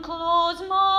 close my